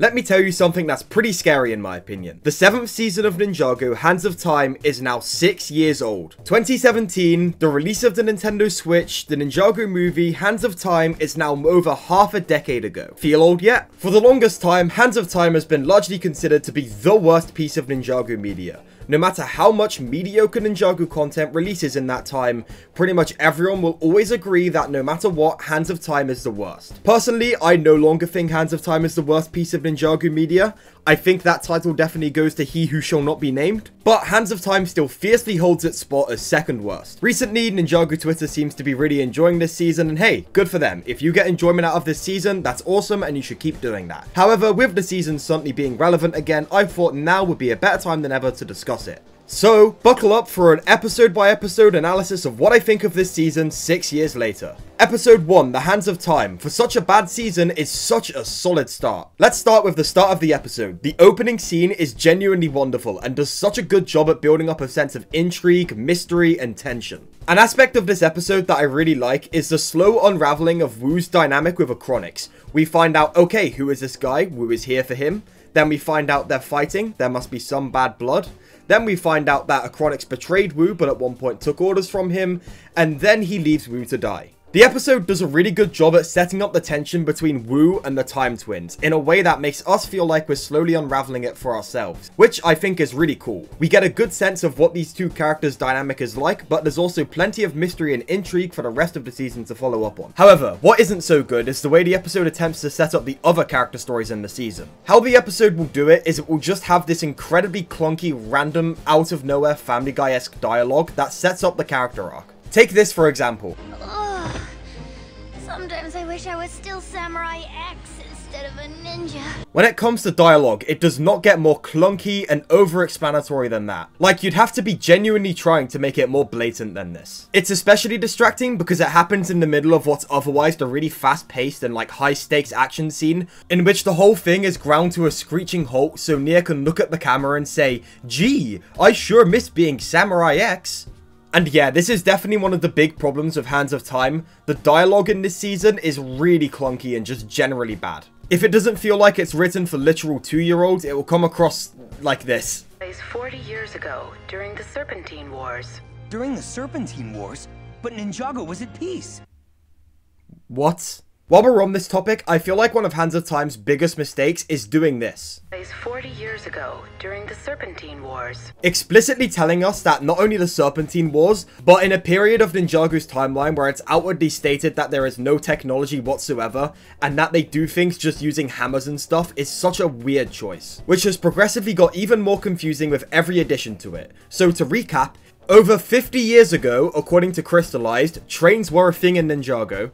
let me tell you something that's pretty scary in my opinion. The seventh season of Ninjago, Hands of Time, is now six years old. 2017, the release of the Nintendo Switch, the Ninjago movie, Hands of Time, is now over half a decade ago. Feel old yet? For the longest time, Hands of Time has been largely considered to be the worst piece of Ninjago media no matter how much mediocre Ninjago content releases in that time, pretty much everyone will always agree that no matter what, Hands of Time is the worst. Personally, I no longer think Hands of Time is the worst piece of Ninjago media. I think that title definitely goes to He Who Shall Not Be Named, but Hands of Time still fiercely holds its spot as second worst. Recently, Ninjago Twitter seems to be really enjoying this season, and hey, good for them. If you get enjoyment out of this season, that's awesome, and you should keep doing that. However, with the season suddenly being relevant again, I thought now would be a better time than ever to discuss it. So, buckle up for an episode by episode analysis of what I think of this season six years later. Episode 1, The Hands of Time, for such a bad season is such a solid start. Let's start with the start of the episode. The opening scene is genuinely wonderful and does such a good job at building up a sense of intrigue, mystery, and tension. An aspect of this episode that I really like is the slow unraveling of Wu's dynamic with Acronix. We find out, okay, who is this guy? Wu is here for him. Then we find out they're fighting, there must be some bad blood. Then we find out that Acronix betrayed Wu, but at one point took orders from him, and then he leaves Wu to die. The episode does a really good job at setting up the tension between Wu and the Time Twins in a way that makes us feel like we're slowly unraveling it for ourselves, which I think is really cool. We get a good sense of what these two characters' dynamic is like, but there's also plenty of mystery and intrigue for the rest of the season to follow up on. However, what isn't so good is the way the episode attempts to set up the other character stories in the season. How the episode will do it is it will just have this incredibly clunky, random, out of nowhere Family Guy-esque dialogue that sets up the character arc. Take this for example. Wish I was still Samurai X instead of a ninja. When it comes to dialogue, it does not get more clunky and over-explanatory than that. Like, you'd have to be genuinely trying to make it more blatant than this. It's especially distracting because it happens in the middle of what's otherwise the really fast-paced and like high-stakes action scene, in which the whole thing is ground to a screeching halt so Nya can look at the camera and say, Gee, I sure miss being Samurai X. And yeah, this is definitely one of the big problems of Hands of Time. The dialogue in this season is really clunky and just generally bad. If it doesn't feel like it's written for literal two-year-olds, it will come across like this. 40 years ago, during the Serpentine Wars. During the Serpentine Wars? But Ninjago was at peace. What? While we're on this topic, I feel like one of Hands of Time's biggest mistakes is doing this. 40 years ago, during the Serpentine Wars. Explicitly telling us that not only the Serpentine Wars, but in a period of Ninjago's timeline where it's outwardly stated that there is no technology whatsoever, and that they do things just using hammers and stuff is such a weird choice. Which has progressively got even more confusing with every addition to it. So to recap, over 50 years ago, according to Crystallized, trains were a thing in Ninjago.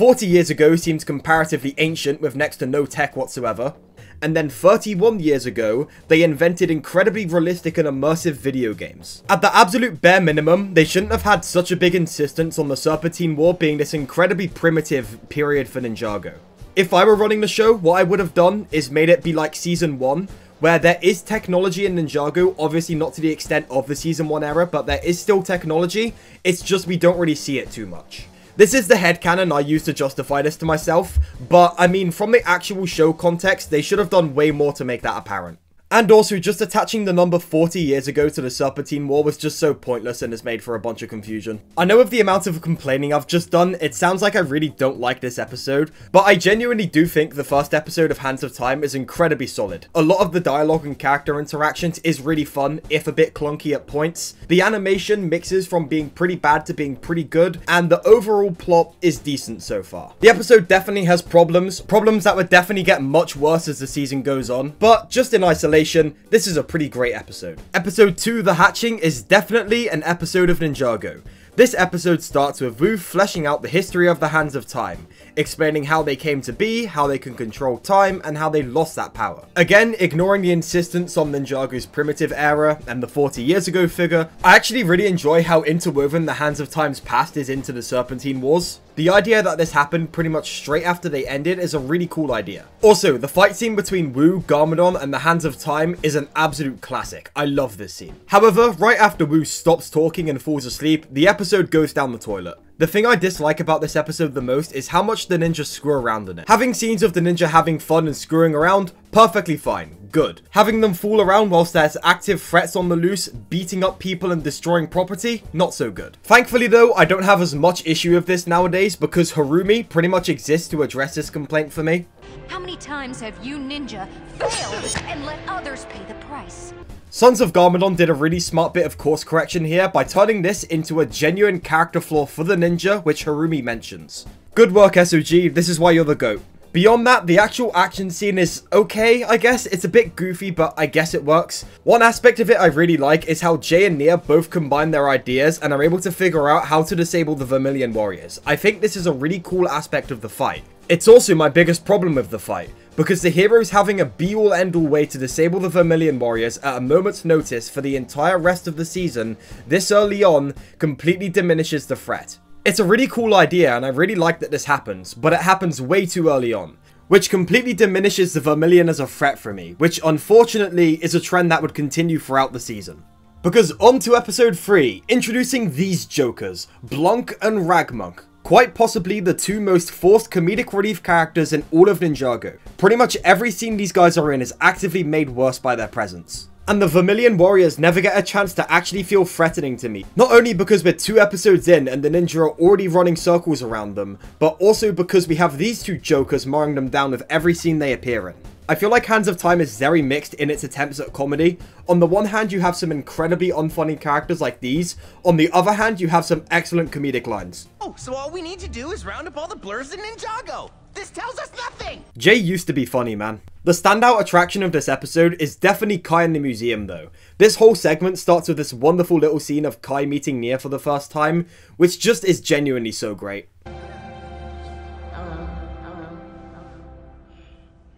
40 years ago seems comparatively ancient with next to no tech whatsoever. And then 31 years ago, they invented incredibly realistic and immersive video games. At the absolute bare minimum, they shouldn't have had such a big insistence on the Serpentine War being this incredibly primitive period for Ninjago. If I were running the show, what I would have done is made it be like Season 1, where there is technology in Ninjago, obviously not to the extent of the Season 1 era, but there is still technology, it's just we don't really see it too much. This is the headcanon I use to justify this to myself, but I mean, from the actual show context, they should have done way more to make that apparent. And also, just attaching the number 40 years ago to the Serpentine War was just so pointless and has made for a bunch of confusion. I know of the amount of complaining I've just done, it sounds like I really don't like this episode, but I genuinely do think the first episode of Hands of Time is incredibly solid. A lot of the dialogue and character interactions is really fun, if a bit clunky at points. The animation mixes from being pretty bad to being pretty good, and the overall plot is decent so far. The episode definitely has problems, problems that would definitely get much worse as the season goes on, but just in isolation, this is a pretty great episode. Episode 2, The Hatching, is definitely an episode of Ninjago. This episode starts with Wu fleshing out the history of the Hands of Time, explaining how they came to be, how they can control time, and how they lost that power. Again, ignoring the insistence on Ninjago's primitive era and the 40 years ago figure, I actually really enjoy how interwoven the Hands of Time's past is into the Serpentine Wars. The idea that this happened pretty much straight after they ended is a really cool idea. Also, the fight scene between Wu, Garmadon, and the Hands of Time is an absolute classic. I love this scene. However, right after Wu stops talking and falls asleep, the episode goes down the toilet. The thing I dislike about this episode the most is how much the ninja screw around in it. Having scenes of the ninja having fun and screwing around, perfectly fine, good. Having them fool around whilst there's active threats on the loose, beating up people and destroying property, not so good. Thankfully though, I don't have as much issue with this nowadays because Harumi pretty much exists to address this complaint for me. How many times have you ninja failed and let others pay the price? Sons of Garmadon did a really smart bit of course correction here by turning this into a genuine character flaw for the ninja, which Harumi mentions. Good work SOG, this is why you're the GOAT. Beyond that, the actual action scene is okay, I guess. It's a bit goofy, but I guess it works. One aspect of it I really like is how Jay and Nya both combine their ideas and are able to figure out how to disable the Vermillion Warriors. I think this is a really cool aspect of the fight. It's also my biggest problem with the fight because the heroes having a be-all end-all way to disable the Vermillion Warriors at a moment's notice for the entire rest of the season this early on completely diminishes the threat. It's a really cool idea and I really like that this happens, but it happens way too early on, which completely diminishes the Vermillion as a threat for me, which unfortunately is a trend that would continue throughout the season. Because on to episode 3, introducing these jokers, Blunck and Raggmunk, quite possibly the two most forced comedic relief characters in all of Ninjago. Pretty much every scene these guys are in is actively made worse by their presence. And the Vermillion Warriors never get a chance to actually feel threatening to me. Not only because we're two episodes in and the ninja are already running circles around them, but also because we have these two jokers marring them down with every scene they appear in. I feel like Hands of Time is very mixed in its attempts at comedy. On the one hand, you have some incredibly unfunny characters like these. On the other hand, you have some excellent comedic lines. Oh, so all we need to do is round up all the blurs in Ninjago. This tells us nothing. Jay used to be funny, man. The standout attraction of this episode is definitely Kai in the museum, though. This whole segment starts with this wonderful little scene of Kai meeting Nya for the first time, which just is genuinely so great.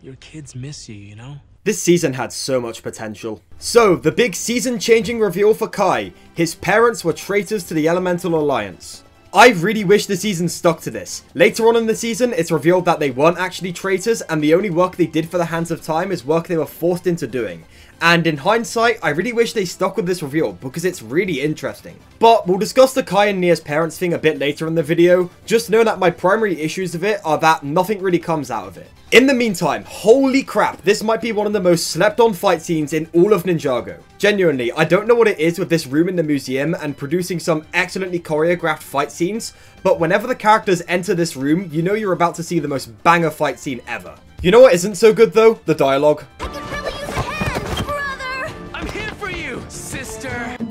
Your kids miss you, you know? This season had so much potential. So, the big season-changing reveal for Kai. His parents were traitors to the Elemental Alliance. I really wish the season stuck to this. Later on in the season, it's revealed that they weren't actually traitors, and the only work they did for the Hands of Time is work they were forced into doing. And in hindsight, I really wish they stuck with this reveal because it's really interesting. But we'll discuss the Kai and Nya's parents thing a bit later in the video. Just know that my primary issues of it are that nothing really comes out of it. In the meantime, holy crap, this might be one of the most slept on fight scenes in all of Ninjago. Genuinely, I don't know what it is with this room in the museum and producing some excellently choreographed fight scenes, but whenever the characters enter this room, you know you're about to see the most banger fight scene ever. You know what isn't so good though? The dialogue.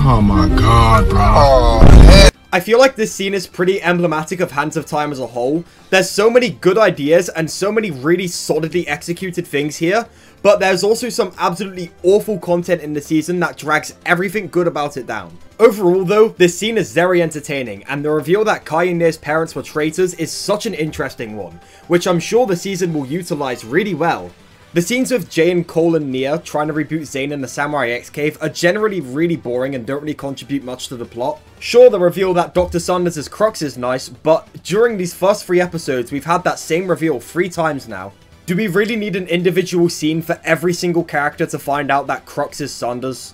Oh my god, bro. I feel like this scene is pretty emblematic of Hands of Time as a whole. There's so many good ideas and so many really solidly executed things here, but there's also some absolutely awful content in the season that drags everything good about it down. Overall though, this scene is very entertaining, and the reveal that Kai and Nya's parents were traitors is such an interesting one, which I'm sure the season will utilize really well. The scenes with Jay and Cole and Nya trying to reboot Zane in the Samurai X cave are generally really boring and don't really contribute much to the plot. Sure, the reveal that Dr. Sanders' is Krux is nice, but during these first three episodes, we've had that same reveal three times now. Do we really need an individual scene for every single character to find out that Krux is Sanders?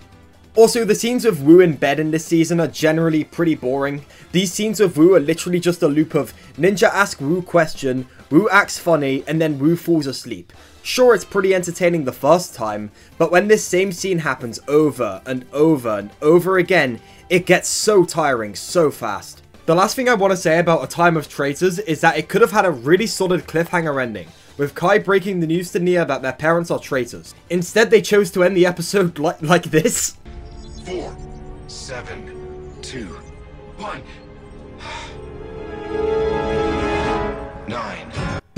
Also, the scenes with Wu in bed in this season are generally pretty boring. These scenes with Wu are literally just a loop of Ninja ask Wu question, Wu acts funny, and then Wu falls asleep. Sure, it's pretty entertaining the first time, but when this same scene happens over and over and over again, it gets so tiring so fast. The last thing I want to say about A Time of Traitors is that it could have had a really solid cliffhanger ending, with Kai breaking the news to Nya that their parents are traitors. Instead, they chose to end the episode like, like this. Four, seven, two, one.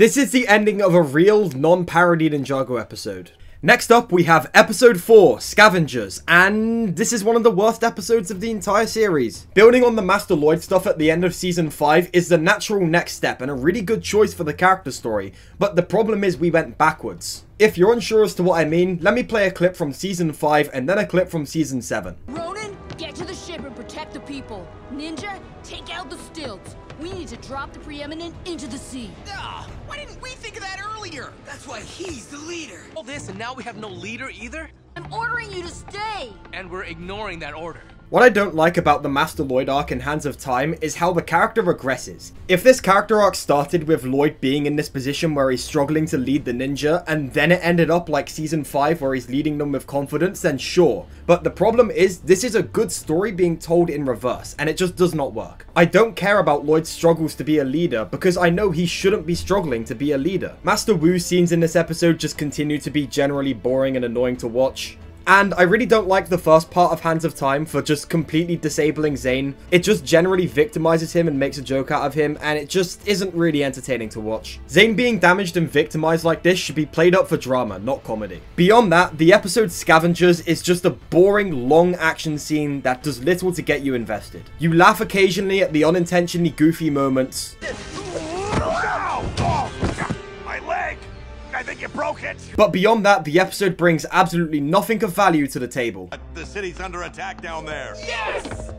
This is the ending of a real, non-parodied Ninjago episode. Next up, we have episode 4, Scavengers, and this is one of the worst episodes of the entire series. Building on the Master Lloyd stuff at the end of season 5 is the natural next step and a really good choice for the character story, but the problem is we went backwards. If you're unsure as to what I mean, let me play a clip from season 5 and then a clip from season 7. Ronin, get to the ship and protect the people. Ninja, take out the stilts. We need to drop the preeminent into the sea. Ah, why didn't we think of that earlier? That's why he's the leader. All this and now we have no leader either? I'm ordering you to stay. And we're ignoring that order. What I don't like about the Master Lloyd arc in Hands of Time is how the character regresses. If this character arc started with Lloyd being in this position where he's struggling to lead the ninja, and then it ended up like season 5 where he's leading them with confidence, then sure. But the problem is, this is a good story being told in reverse, and it just does not work. I don't care about Lloyd's struggles to be a leader, because I know he shouldn't be struggling to be a leader. Master Wu's scenes in this episode just continue to be generally boring and annoying to watch. And I really don't like the first part of Hands of Time for just completely disabling Zane. It just generally victimizes him and makes a joke out of him, and it just isn't really entertaining to watch. Zane being damaged and victimized like this should be played up for drama, not comedy. Beyond that, the episode Scavengers is just a boring, long action scene that does little to get you invested. You laugh occasionally at the unintentionally goofy moments! I think you broke it! but beyond that, the episode brings absolutely nothing of value to the table. Uh, the city's under attack down there. Yes!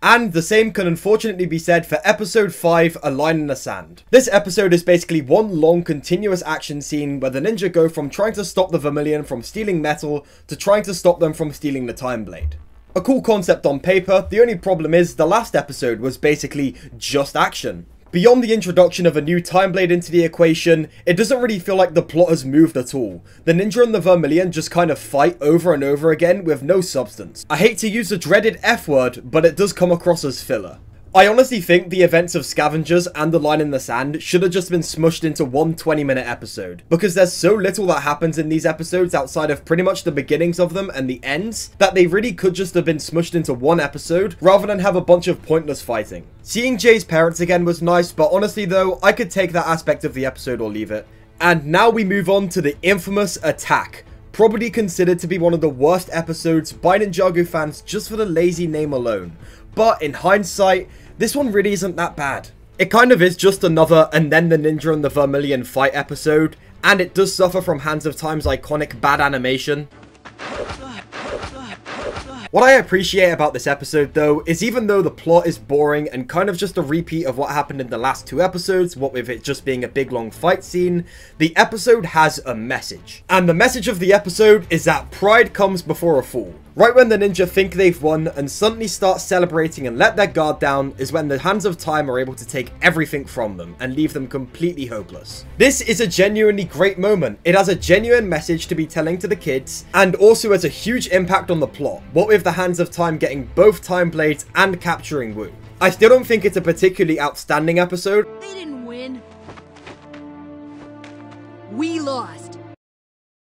And the same can unfortunately be said for episode 5, A Line in the Sand. This episode is basically one long continuous action scene where the ninja go from trying to stop the Vermillion from stealing metal to trying to stop them from stealing the Time Blade. A cool concept on paper, the only problem is the last episode was basically just action. Beyond the introduction of a new Time Blade into the equation, it doesn't really feel like the plot has moved at all. The Ninja and the Vermillion just kind of fight over and over again with no substance. I hate to use the dreaded F word, but it does come across as filler. I honestly think the events of Scavengers and The Line in the Sand should have just been smushed into one 20 minute episode, because there's so little that happens in these episodes outside of pretty much the beginnings of them and the ends, that they really could just have been smushed into one episode, rather than have a bunch of pointless fighting. Seeing Jay's parents again was nice, but honestly though, I could take that aspect of the episode or leave it. And now we move on to the infamous attack, probably considered to be one of the worst episodes by Ninjago fans just for the lazy name alone. But in hindsight, this one really isn't that bad. It kind of is just another and then the ninja and the Vermillion fight episode, and it does suffer from Hands of Time's iconic bad animation. What I appreciate about this episode though is even though the plot is boring and kind of just a repeat of what happened in the last two episodes, what with it just being a big long fight scene, the episode has a message. And the message of the episode is that pride comes before a fall. Right when the ninja think they've won and suddenly start celebrating and let their guard down is when the hands of time are able to take everything from them and leave them completely hopeless. This is a genuinely great moment. It has a genuine message to be telling to the kids and also has a huge impact on the plot, what with the hands of time getting both time blades and capturing Wu. I still don't think it's a particularly outstanding episode, They didn't win. We lost.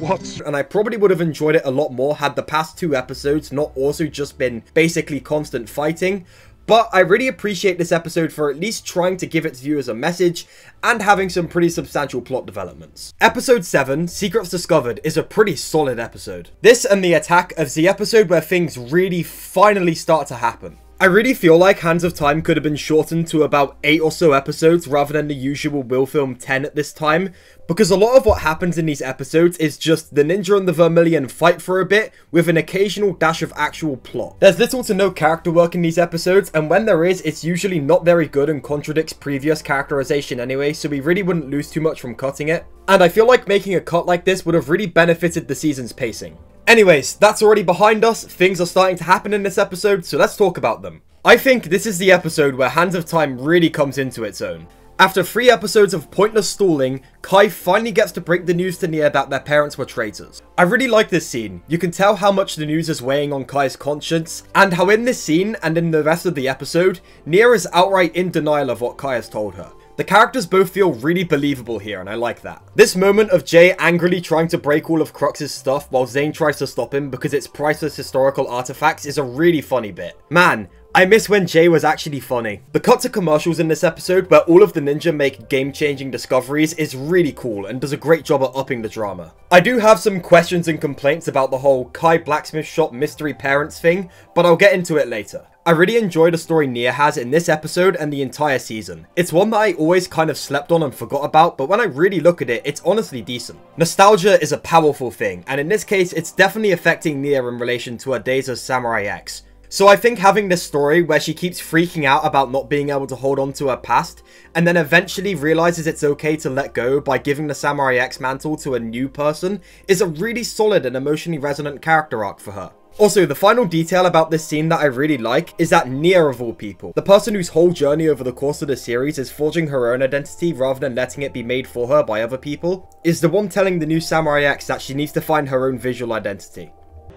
And I probably would have enjoyed it a lot more had the past two episodes not also just been basically constant fighting. But I really appreciate this episode for at least trying to give its viewers a message and having some pretty substantial plot developments. Episode 7, Secrets Discovered, is a pretty solid episode. This and The Attack is the episode where things really finally start to happen. I really feel like Hands of Time could have been shortened to about 8 or so episodes rather than the usual Will Film 10 at this time, because a lot of what happens in these episodes is just the ninja and the Vermillion fight for a bit with an occasional dash of actual plot. There's little to no character work in these episodes, and when there is, it's usually not very good and contradicts previous characterization anyway, so we really wouldn't lose too much from cutting it. And I feel like making a cut like this would have really benefited the season's pacing. Anyways, that's already behind us, things are starting to happen in this episode, so let's talk about them. I think this is the episode where Hands of Time really comes into its own. After three episodes of pointless stalling, Kai finally gets to break the news to Nya that their parents were traitors. I really like this scene. You can tell how much the news is weighing on Kai's conscience, and how in this scene and in the rest of the episode, Nya is outright in denial of what Kai has told her. The characters both feel really believable here, and I like that. This moment of Jay angrily trying to break all of Krux's stuff while Zane tries to stop him because it's priceless historical artifacts is a really funny bit. Man, I miss when Jay was actually funny. The cut to commercials in this episode where all of the ninja make game-changing discoveries is really cool and does a great job at upping the drama. I do have some questions and complaints about the whole Kai Blacksmith Shop mystery parents thing, but I'll get into it later. I really enjoy the story Nya has in this episode and the entire season. It's one that I always kind of slept on and forgot about, but when I really look at it, it's honestly decent. Nostalgia is a powerful thing, and in this case, it's definitely affecting Nya in relation to her days as Samurai X. So I think having this story where she keeps freaking out about not being able to hold on to her past, and then eventually realizes it's okay to let go by giving the Samurai X mantle to a new person, is a really solid and emotionally resonant character arc for her. Also, the final detail about this scene that I really like is that Nya of all people, the person whose whole journey over the course of the series is forging her own identity rather than letting it be made for her by other people, is the one telling the new Samurai X that she needs to find her own visual identity.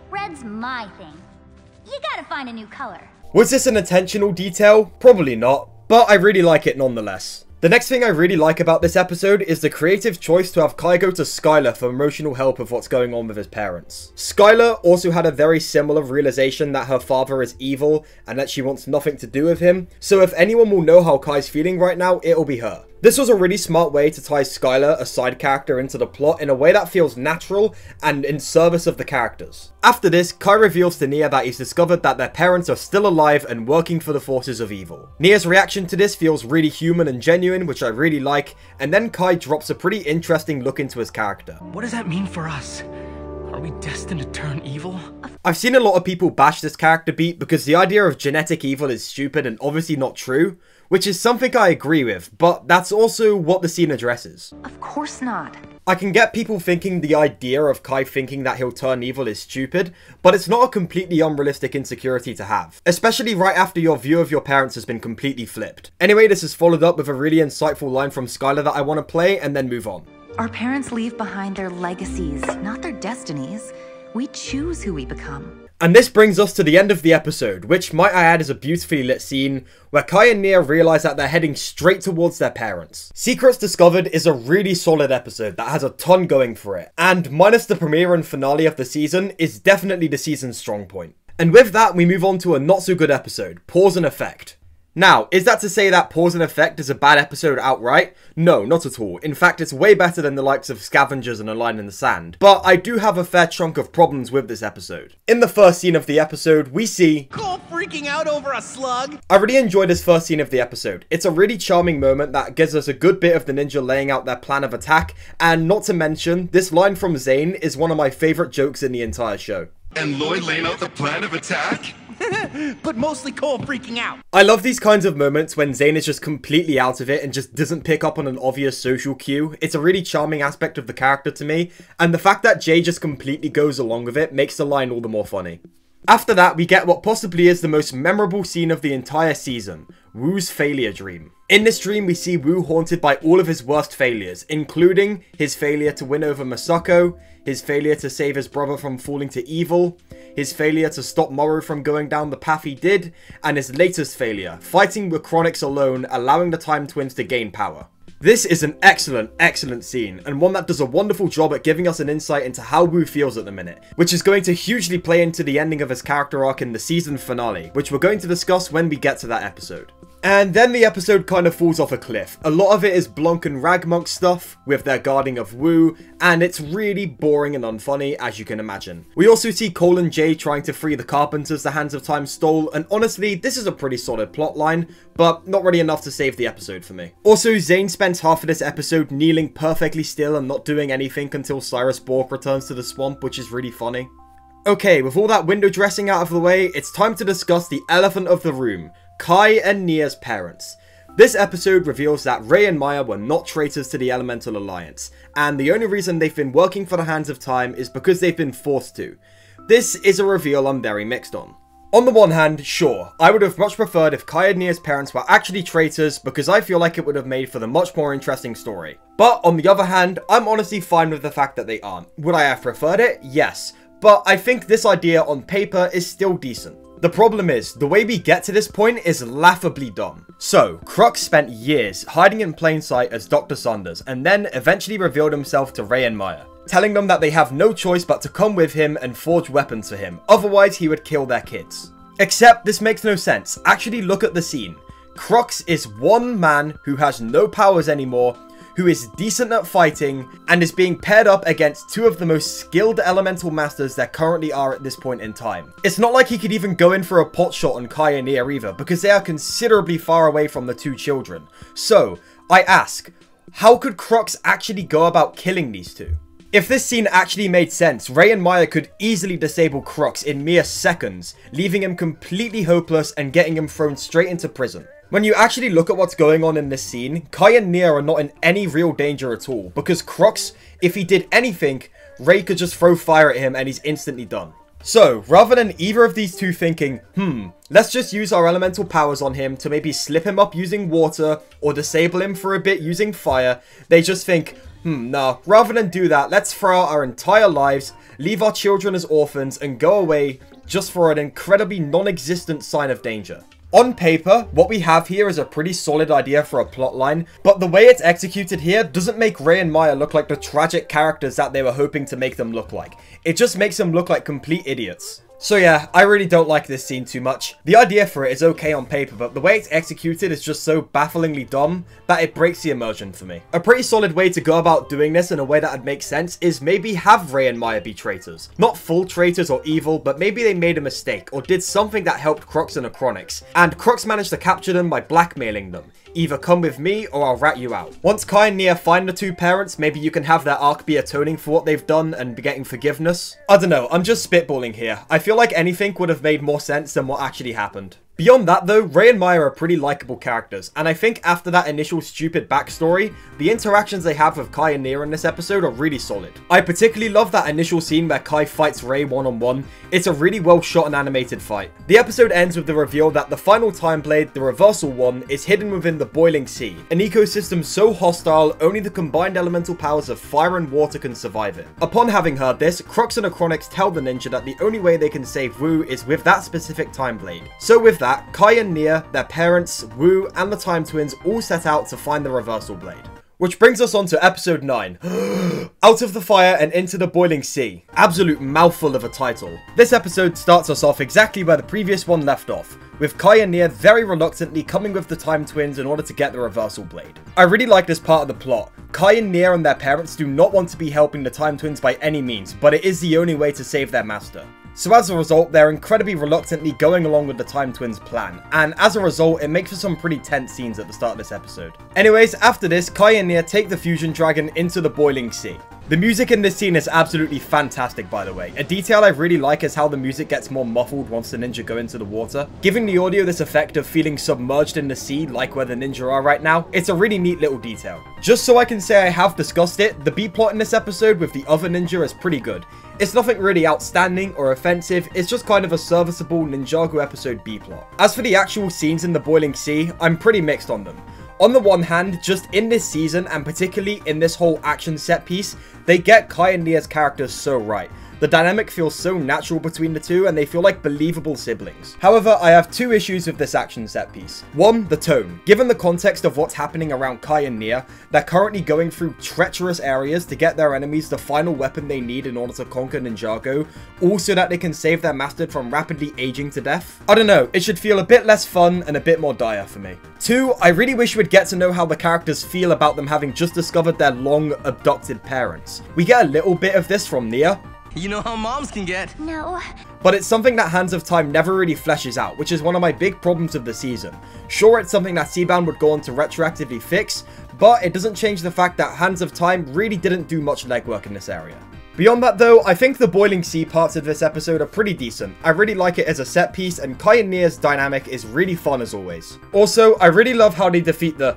Red's my thing. You gotta find a new color. Was this an intentional detail? Probably not, but I really like it nonetheless. The next thing I really like about this episode is the creative choice to have Kai go to Skylor for emotional help of what's going on with his parents. Skylor also had a very similar realization that her father is evil and that she wants nothing to do with him, so if anyone will know how Kai's feeling right now, it'll be her. This was a really smart way to tie Skylor, a side character, into the plot in a way that feels natural and in service of the characters. After this, Kai reveals to Nya that he's discovered that their parents are still alive and working for the forces of evil. Nya's reaction to this feels really human and genuine, which I really like, and then Kai drops a pretty interesting look into his character. What does that mean for us? Are we destined to turn evil? I've seen a lot of people bash this character beat because the idea of genetic evil is stupid and obviously not true, which is something I agree with, but that's also what the scene addresses. Of course not. I can get people thinking the idea of Kai thinking that he'll turn evil is stupid, but it's not a completely unrealistic insecurity to have, especially right after your view of your parents has been completely flipped. Anyway, this is followed up with a really insightful line from Skylor that I want to play and then move on. Our parents leave behind their legacies, not their destinies. We choose who we become. And this brings us to the end of the episode, which might I add is a beautifully lit scene where Kai and Nya realize that they're heading straight towards their parents. Secrets Discovered is a really solid episode that has a ton going for it, and minus the premiere and finale of the season, is definitely the season's strong point. And with that, we move on to a not so good episode, Pause and Effect. Now, is that to say that Pause and Effect is a bad episode outright? No, not at all. In fact, it's way better than the likes of Scavengers and A Line in the Sand. But I do have a fair chunk of problems with this episode. In the first scene of the episode, we see... Cole freaking out over a slug? I really enjoyed this first scene of the episode. It's a really charming moment that gives us a good bit of the ninja laying out their plan of attack, and not to mention, this line from Zane is one of my favourite jokes in the entire show. And Lloyd laying out the plan of attack? but mostly Cole freaking out. I love these kinds of moments when Zane is just completely out of it and just doesn't pick up on an obvious social cue. It's a really charming aspect of the character to me, and the fact that Jay just completely goes along with it makes the line all the more funny. After that, we get what possibly is the most memorable scene of the entire season, Wu's failure dream. In this dream, we see Wu haunted by all of his worst failures, including his failure to win over Misako, his failure to save his brother from falling to evil, his failure to stop Morro from going down the path he did, and his latest failure, fighting with Chronix alone, allowing the Time Twins to gain power. This is an excellent, excellent scene, and one that does a wonderful job at giving us an insight into how Wu feels at the minute, which is going to hugely play into the ending of his character arc in the season finale, which we're going to discuss when we get to that episode. And then the episode kind of falls off a cliff. A lot of it is Blunck and Raggmunk stuff, with their guarding of Wu, and it's really boring and unfunny, as you can imagine. We also see Cole and Jay trying to free the Carpenters the Hands of Time stole, and honestly, this is a pretty solid plotline, but not really enough to save the episode for me. Also, Zane spends half of this episode kneeling perfectly still and not doing anything until Cyrus Borg returns to the swamp, which is really funny. Okay, with all that window dressing out of the way, it's time to discuss the elephant of the room, Kai and Nya's parents. This episode reveals that Ray and Maya were not traitors to the Elemental Alliance, and the only reason they've been working for the Hands of Time is because they've been forced to. This is a reveal I'm very mixed on. On the one hand, sure, I would have much preferred if Kai and Nya's parents were actually traitors because I feel like it would have made for the much more interesting story. But on the other hand, I'm honestly fine with the fact that they aren't. Would I have preferred it? Yes. But I think this idea on paper is still decent. The problem is, the way we get to this point is laughably dumb. So, Krux spent years hiding in plain sight as Dr. Sanders and then eventually revealed himself to Ray and Maya, telling them that they have no choice but to come with him and forge weapons for him, otherwise he would kill their kids. Except, this makes no sense. Actually look at the scene. Krux is one man who has no powers anymore, who is decent at fighting, and is being paired up against two of the most skilled elemental masters there currently are at this point in time. It's not like he could even go in for a pot shot on Nya either, because they are considerably far away from the two children. So, I ask, how could Krux actually go about killing these two? If this scene actually made sense, Ray and Maya could easily disable Krux in mere seconds, leaving him completely hopeless and getting him thrown straight into prison. When you actually look at what's going on in this scene, Kai and Nya are not in any real danger at all, because Krux, if he did anything, Ray could just throw fire at him and he's instantly done. So, rather than either of these two thinking, hmm, let's just use our elemental powers on him to maybe slip him up using water or disable him for a bit using fire, they just think, hmm, no, rather than do that, let's throw out our entire lives, leave our children as orphans, and go away just for an incredibly non-existent sign of danger. On paper, what we have here is a pretty solid idea for a plotline, but the way it's executed here doesn't make Ray and Maya look like the tragic characters that they were hoping to make them look like. It just makes them look like complete idiots. So yeah, I really don't like this scene too much. The idea for it is okay on paper, but the way it's executed is just so bafflingly dumb that it breaks the immersion for me. A pretty solid way to go about doing this in a way that would make sense is maybe have Ray and Maya be traitors. Not full traitors or evil, but maybe they made a mistake or did something that helped Krux and Acronix, and Krux managed to capture them by blackmailing them. Either come with me or I'll rat you out. Once Kai and Nya find the two parents, maybe you can have their arc be atoning for what they've done and be getting forgiveness. I don't know, I'm just spitballing here. I feel like anything would have made more sense than what actually happened. Beyond that though, Ray and Maya are pretty likable characters, and I think after that initial stupid backstory, the interactions they have with Kai and Nya in this episode are really solid. I particularly love that initial scene where Kai fights Ray one-on-one, -on -one. it's a really well shot and animated fight. The episode ends with the reveal that the final time blade, the reversal one, is hidden within the Boiling Sea, an ecosystem so hostile only the combined elemental powers of fire and water can survive it. Upon having heard this, Krux and Acronix tell the ninja that the only way they can save Wu is with that specific time blade. So with that, that, Kai and Nya, their parents, Wu, and the Time Twins all set out to find the Reversal Blade. Which brings us on to episode 9. Out of the fire and into the boiling sea. Absolute mouthful of a title. This episode starts us off exactly where the previous one left off, with Kai and Nya very reluctantly coming with the Time Twins in order to get the Reversal Blade. I really like this part of the plot. Kai and Nya and their parents do not want to be helping the Time Twins by any means, but it is the only way to save their master. So as a result, they're incredibly reluctantly going along with the Time Twins plan, and as a result, it makes for some pretty tense scenes at the start of this episode. Anyways, after this, Kai and Nya take the Fusion Dragon into the Boiling Sea. The music in this scene is absolutely fantastic, by the way. A detail I really like is how the music gets more muffled once the ninja go into the water. Giving the audio this effect of feeling submerged in the sea, like where the ninja are right now, it's a really neat little detail. Just so I can say I have discussed it, the B-plot in this episode with the other ninja is pretty good. It's nothing really outstanding or offensive, it's just kind of a serviceable Ninjago episode B-plot. As for the actual scenes in the Boiling Sea, I'm pretty mixed on them. On the one hand, just in this season, and particularly in this whole action set piece, they get Kai and Nya's characters so right. The dynamic feels so natural between the two and they feel like believable siblings. However, I have two issues with this action set piece. One, the tone. Given the context of what's happening around Kai and Nya, they're currently going through treacherous areas to get their enemies the final weapon they need in order to conquer Ninjago, all so that they can save their master from rapidly aging to death. I don't know, it should feel a bit less fun and a bit more dire for me. Two, I really wish we'd get to know how the characters feel about them having just discovered their long abducted parents. We get a little bit of this from Nya, you know how moms can get. No. But it's something that Hands of Time never really fleshes out, which is one of my big problems of the season. Sure, it's something that CBAM would go on to retroactively fix, but it doesn't change the fact that Hands of Time really didn't do much legwork in this area. Beyond that though, I think the Boiling Sea parts of this episode are pretty decent. I really like it as a set piece and Kai and Nya's dynamic is really fun as always. Also, I really love how they defeat the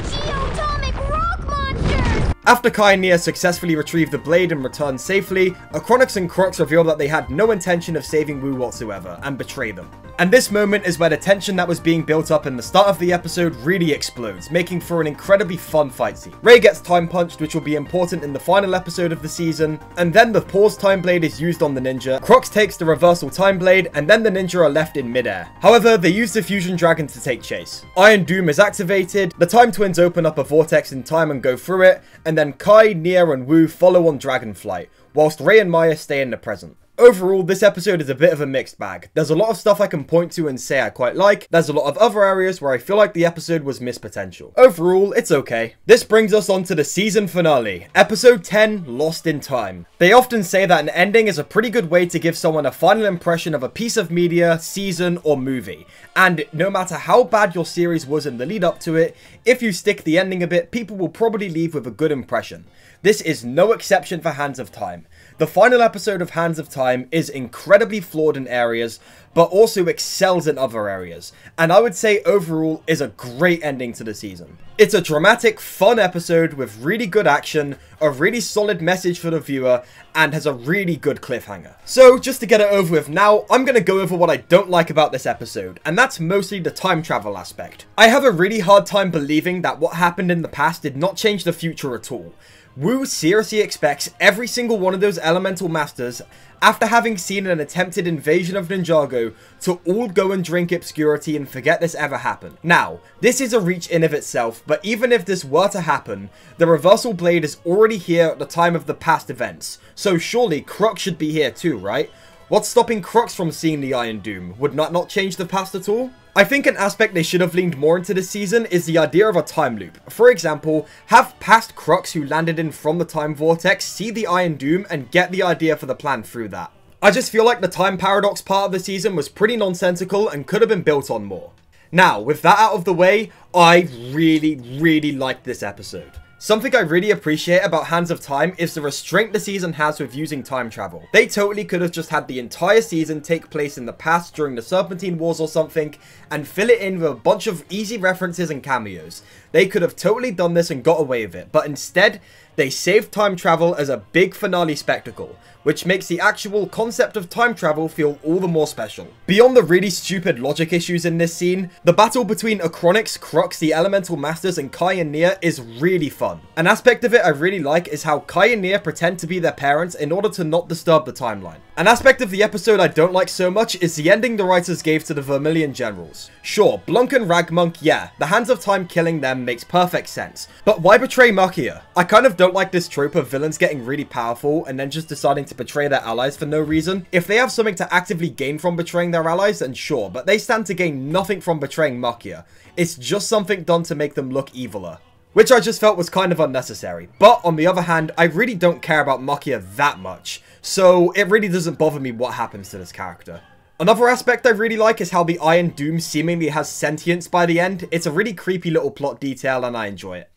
after Kai and Nya successfully retrieve the blade and return safely, Acronix and Krux reveal that they had no intention of saving Wu whatsoever, and betray them. And this moment is where the tension that was being built up in the start of the episode really explodes, making for an incredibly fun fight scene. Ray gets time punched, which will be important in the final episode of the season, and then the pause time blade is used on the ninja, Krux takes the reversal time blade, and then the ninja are left in midair. However, they use the fusion dragon to take chase. Iron Doom is activated, the time twins open up a vortex in time and go through it, and then Kai, Nya, and Wu follow on Dragonflight, whilst Ray and Maya stay in the present. Overall, this episode is a bit of a mixed bag. There's a lot of stuff I can point to and say I quite like. There's a lot of other areas where I feel like the episode was missed potential. Overall, it's okay. This brings us on to the season finale, episode 10, Lost in Time. They often say that an ending is a pretty good way to give someone a final impression of a piece of media, season, or movie. And no matter how bad your series was in the lead up to it, if you stick the ending a bit, people will probably leave with a good impression. This is no exception for Hands of Time. The final episode of Hands of Time is incredibly flawed in areas, but also excels in other areas, and I would say overall is a great ending to the season. It's a dramatic, fun episode with really good action, a really solid message for the viewer, and has a really good cliffhanger. So, just to get it over with now, I'm gonna go over what I don't like about this episode, and that's mostly the time travel aspect. I have a really hard time believing that what happened in the past did not change the future at all. Wu seriously expects every single one of those elemental masters, after having seen an attempted invasion of Ninjago, to all go and drink obscurity and forget this ever happened. Now, this is a reach in of itself, but even if this were to happen, the reversal blade is already here at the time of the past events, so surely Krux should be here too, right? What's stopping Krux from seeing the Iron Doom? Would that not change the past at all? I think an aspect they should have leaned more into this season is the idea of a time loop. For example, have past Krux who landed in from the time vortex see the Iron Doom and get the idea for the plan through that. I just feel like the time paradox part of the season was pretty nonsensical and could have been built on more. Now, with that out of the way, I really, really liked this episode. Something I really appreciate about Hands of Time is the restraint the season has with using time travel. They totally could have just had the entire season take place in the past during the Serpentine Wars or something, and fill it in with a bunch of easy references and cameos. They could have totally done this and got away with it, but instead, they saved time travel as a big finale spectacle, which makes the actual concept of time travel feel all the more special. Beyond the really stupid logic issues in this scene, the battle between Acronix, Krux, the Elemental Masters, and Kai and Nya is really fun. An aspect of it I really like is how Kai and Nya pretend to be their parents in order to not disturb the timeline. An aspect of the episode I don't like so much is the ending the writers gave to the Vermillion Generals. Sure, Blunck and Raggmunk, yeah, the Hands of Time killing them makes perfect sense, but why betray Machia? I kind of don't like this trope of villains getting really powerful and then just deciding to betray their allies for no reason. If they have something to actively gain from betraying their allies, then sure, but they stand to gain nothing from betraying Machia. It's just something done to make them look eviler which I just felt was kind of unnecessary. But on the other hand, I really don't care about Machia that much, so it really doesn't bother me what happens to this character. Another aspect I really like is how the Iron Doom seemingly has sentience by the end. It's a really creepy little plot detail and I enjoy it.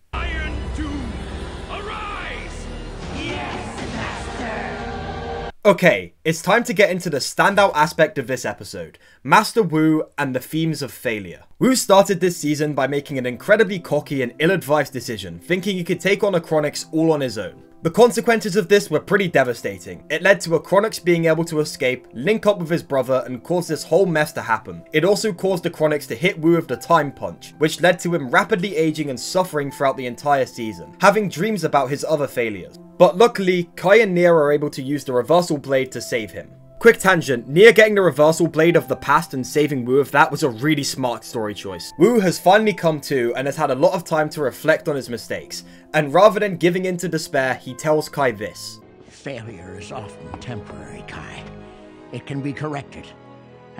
Okay, it's time to get into the standout aspect of this episode, Master Wu and the themes of failure. Wu started this season by making an incredibly cocky and ill-advised decision, thinking he could take on Acronix all on his own. The consequences of this were pretty devastating. It led to Acronix being able to escape, link up with his brother, and cause this whole mess to happen. It also caused Acronix to hit Wu with the Time Punch, which led to him rapidly aging and suffering throughout the entire season, having dreams about his other failures. But luckily, Kai and Nya are able to use the Reversal Blade to save him. Quick tangent, Nya getting the reversal blade of the past and saving Wu of that was a really smart story choice. Wu has finally come to and has had a lot of time to reflect on his mistakes, and rather than giving in to despair, he tells Kai this. Failure is often temporary, Kai. It can be corrected,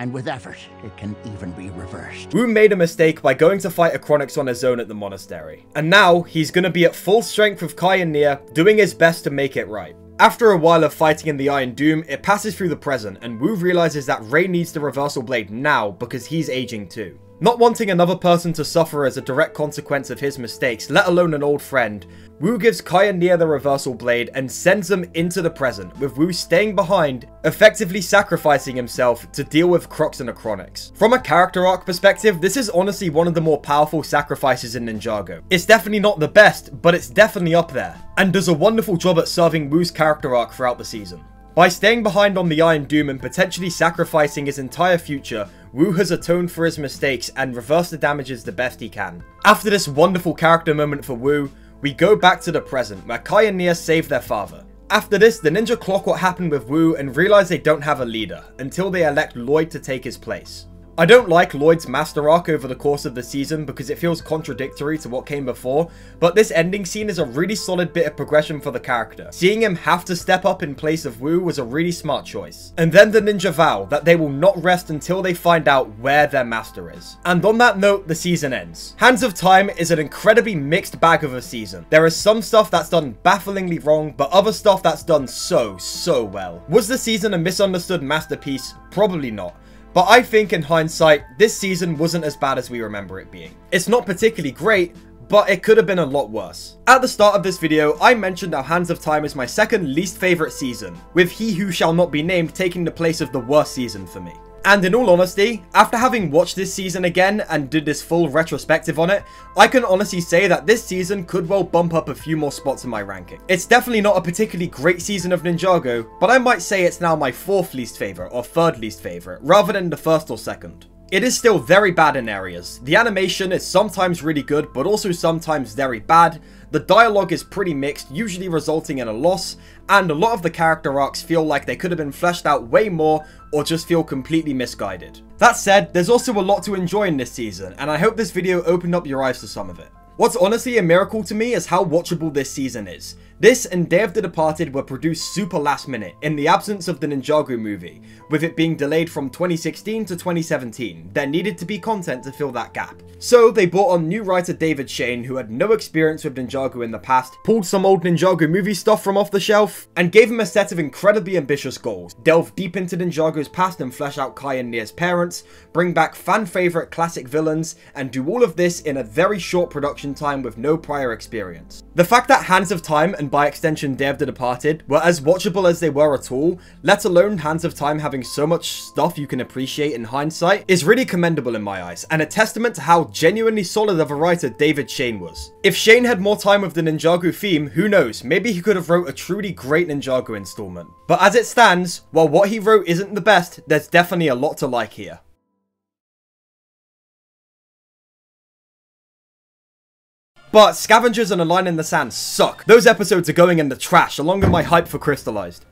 and with effort, it can even be reversed. Wu made a mistake by going to fight Acronix on his own at the monastery, and now he's gonna be at full strength with Kai and Nya, doing his best to make it right. After a while of fighting in the Iron Doom, it passes through the present, and Wu realizes that Ray needs the reversal blade now because he's aging too. Not wanting another person to suffer as a direct consequence of his mistakes, let alone an old friend, Wu gives Kai and Nya the reversal blade and sends them into the present, with Wu staying behind, effectively sacrificing himself to deal with Krux and Acronix. From a character arc perspective, this is honestly one of the more powerful sacrifices in Ninjago. It's definitely not the best, but it's definitely up there, and does a wonderful job at serving Wu's character arc throughout the season. By staying behind on the Iron Doom and potentially sacrificing his entire future, Wu has atoned for his mistakes and reversed the damages the best he can. After this wonderful character moment for Wu, we go back to the present, where Kai and Nya save their father. After this, the ninja clock what happened with Wu and realize they don't have a leader, until they elect Lloyd to take his place. I don't like Lloyd's master arc over the course of the season because it feels contradictory to what came before, but this ending scene is a really solid bit of progression for the character. Seeing him have to step up in place of Wu was a really smart choice. And then the ninja vow that they will not rest until they find out where their master is. And on that note, the season ends. Hands of Time is an incredibly mixed bag of a season. There is some stuff that's done bafflingly wrong, but other stuff that's done so, so well. Was the season a misunderstood masterpiece? Probably not. But I think in hindsight, this season wasn't as bad as we remember it being. It's not particularly great, but it could have been a lot worse. At the start of this video, I mentioned how Hands of Time is my second least favourite season, with He Who Shall Not Be Named taking the place of the worst season for me. And in all honesty, after having watched this season again and did this full retrospective on it, I can honestly say that this season could well bump up a few more spots in my ranking. It's definitely not a particularly great season of Ninjago, but I might say it's now my fourth least favourite or third least favourite, rather than the first or second. It is still very bad in areas. The animation is sometimes really good, but also sometimes very bad. The dialogue is pretty mixed, usually resulting in a loss, and a lot of the character arcs feel like they could have been fleshed out way more or just feel completely misguided. That said, there's also a lot to enjoy in this season, and I hope this video opened up your eyes to some of it. What's honestly a miracle to me is how watchable this season is. This and Day of the Departed were produced super last minute, in the absence of the Ninjago movie, with it being delayed from 2016 to 2017. There needed to be content to fill that gap. So they brought on new writer David Shayne, who had no experience with Ninjago in the past, pulled some old Ninjago movie stuff from off the shelf, and gave him a set of incredibly ambitious goals. Delve deep into Ninjago's past and flesh out Kai and Nya's parents, bring back fan favourite classic villains, and do all of this in a very short production time with no prior experience. The fact that Hands of Time and by extension Day of the Departed, were as watchable as they were at all, let alone Hands of Time having so much stuff you can appreciate in hindsight, is really commendable in my eyes, and a testament to how genuinely solid of a writer David Shayne was. If Shayne had more time with the Ninjago theme, who knows, maybe he could have wrote a truly great Ninjago installment. But as it stands, while what he wrote isn't the best, there's definitely a lot to like here. But Scavengers and A Line in the Sand suck. Those episodes are going in the trash, along with my hype for Crystallized.